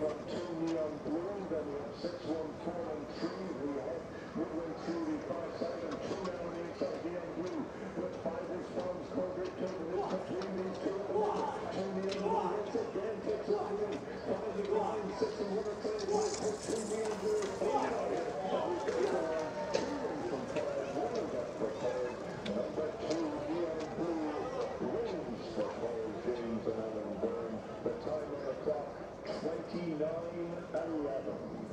number two Leon uh, Bloom, then 614 and 3. Going 11.